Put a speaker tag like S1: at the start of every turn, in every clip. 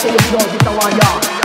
S1: say you don't get the one, y'all.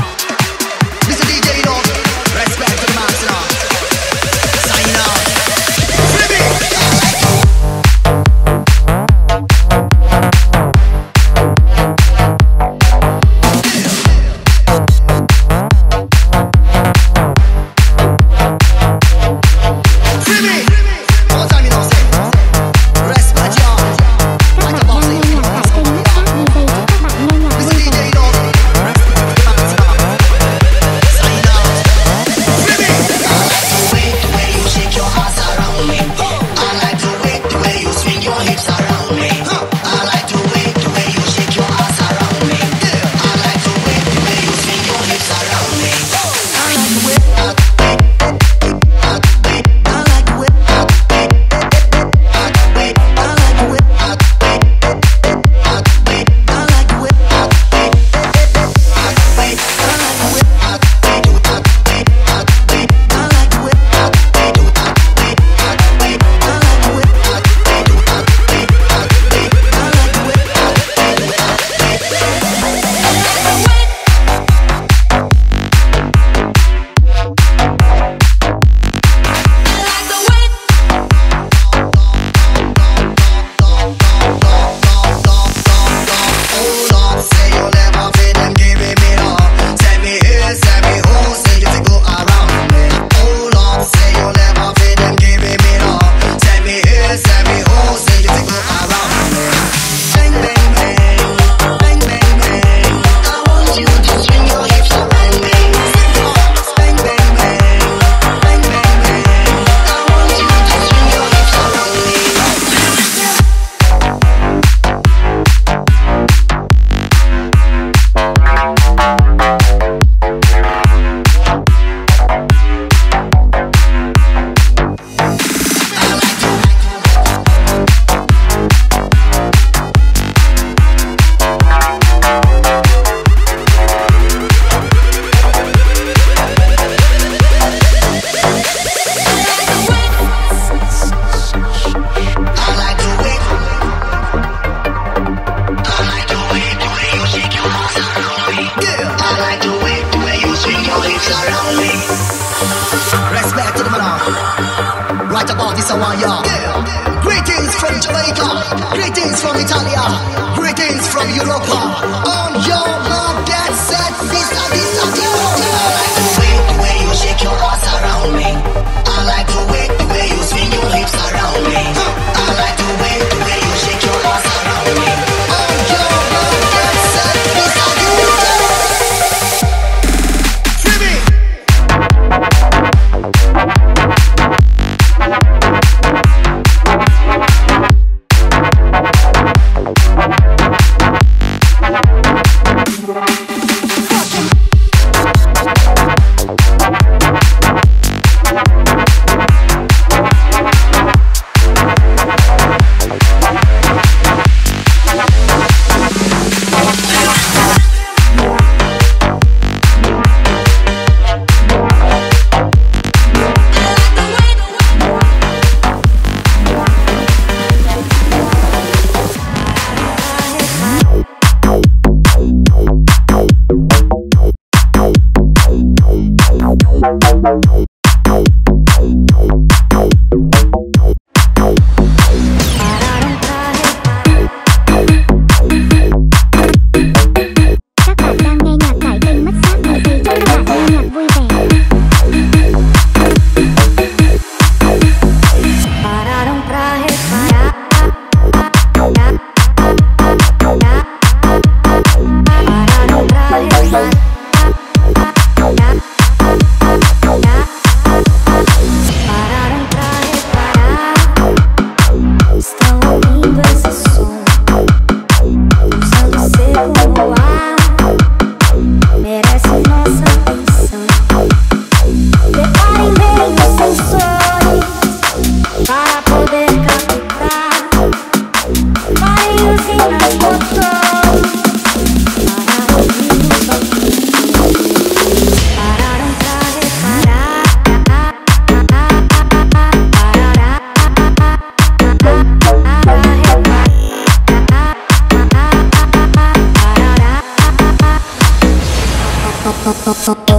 S2: oh, oh, oh.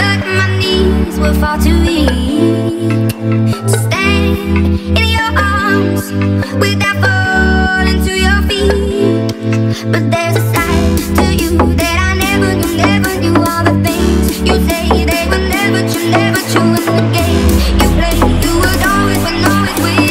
S3: But my knees were far too weak To stand in your arms Without falling to your feet. But there's a side to you That I never knew, never knew. All the things you say They were never true, never true In the game. You play You would always, but always win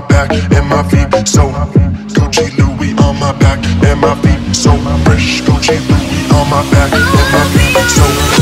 S4: my back and my feet so Gucci Louis on my back and my feet so fresh Gucci Louis on my back and my feet so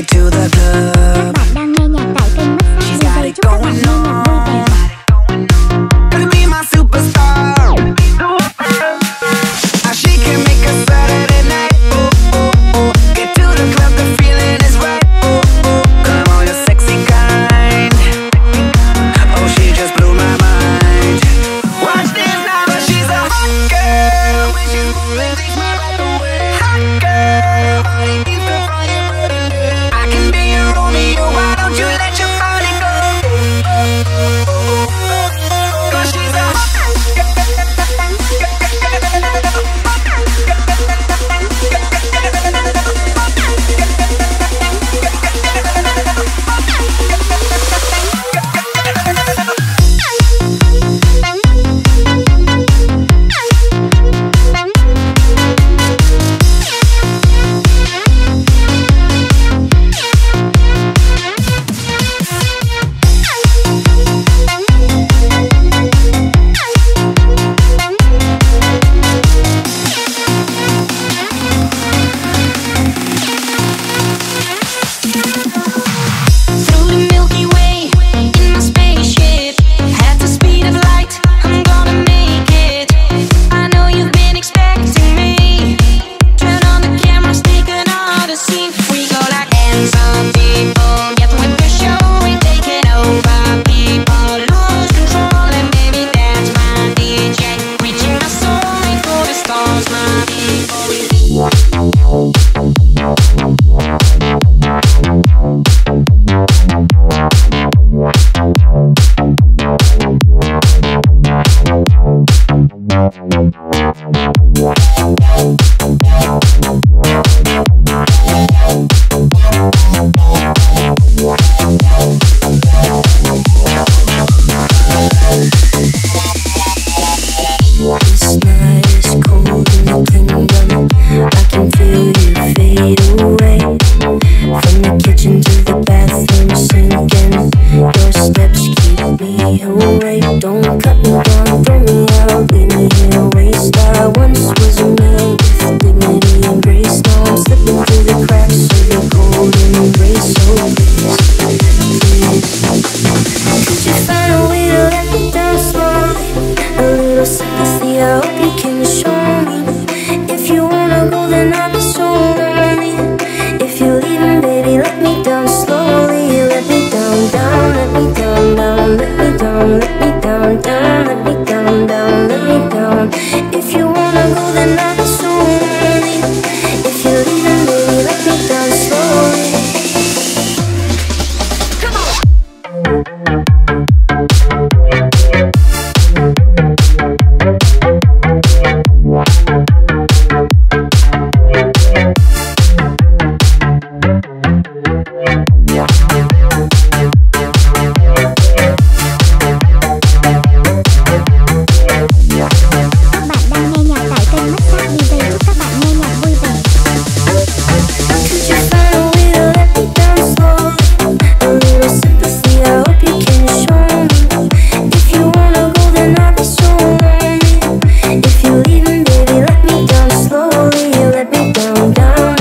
S5: Is the kingdom.
S2: let me down, down.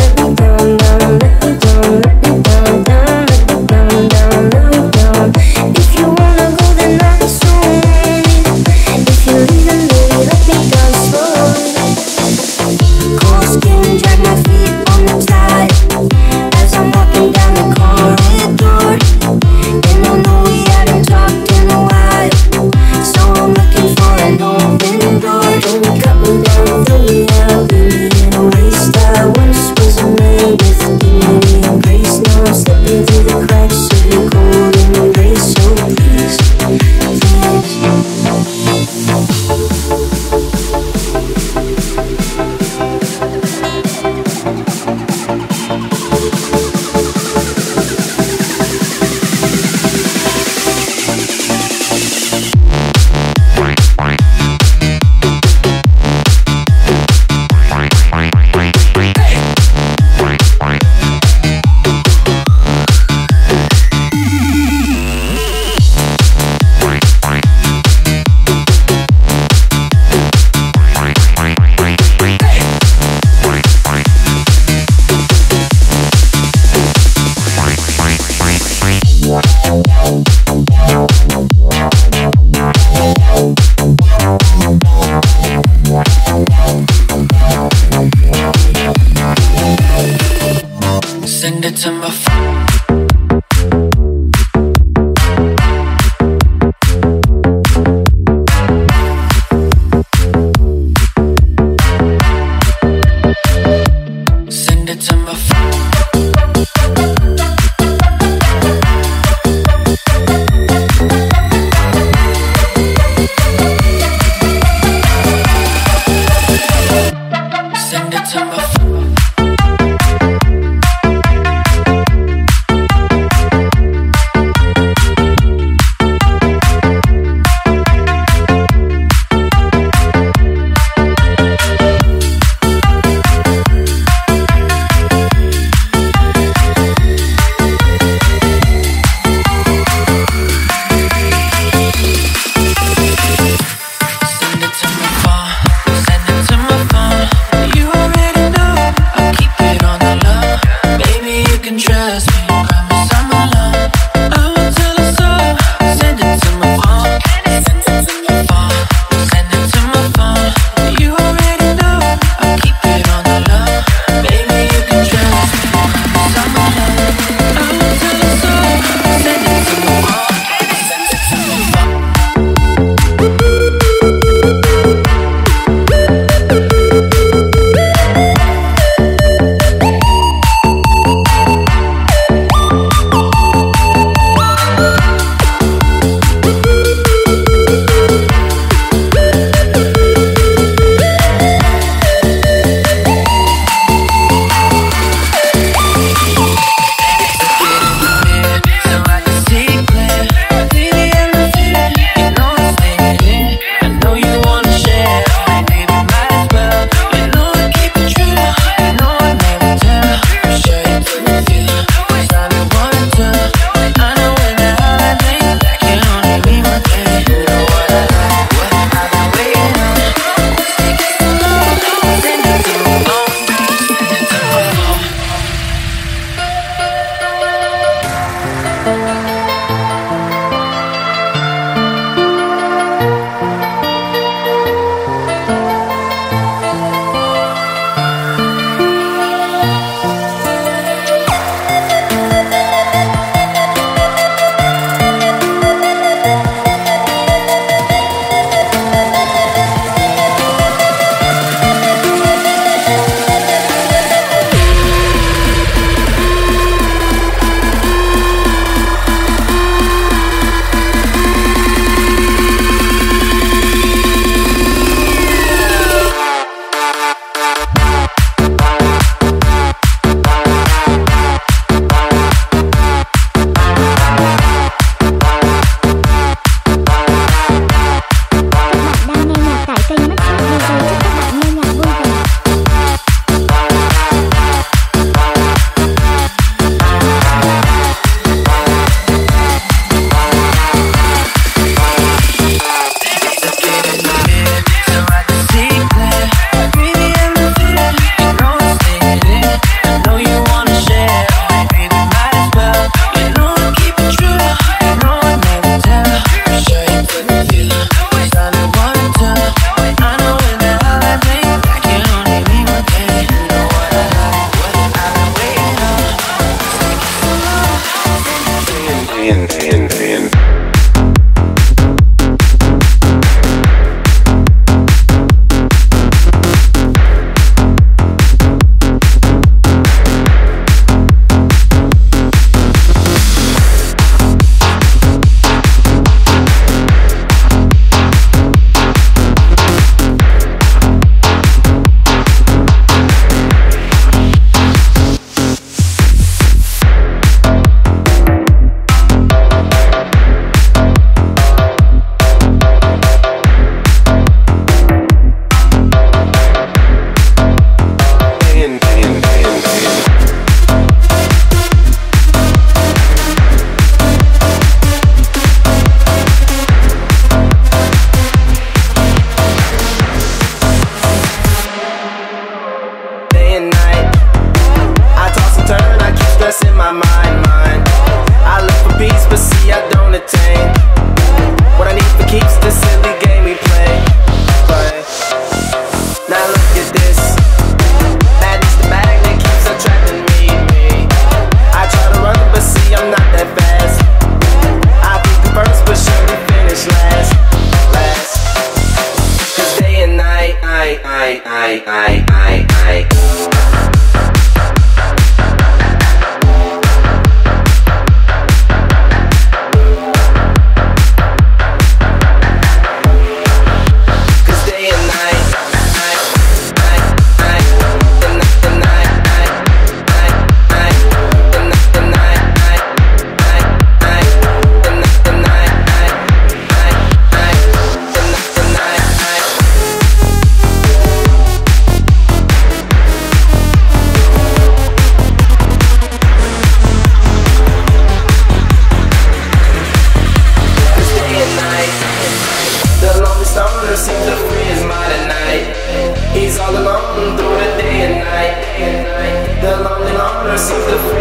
S6: all alone through the day and night. The lonely loner seems to